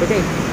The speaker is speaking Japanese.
Okay.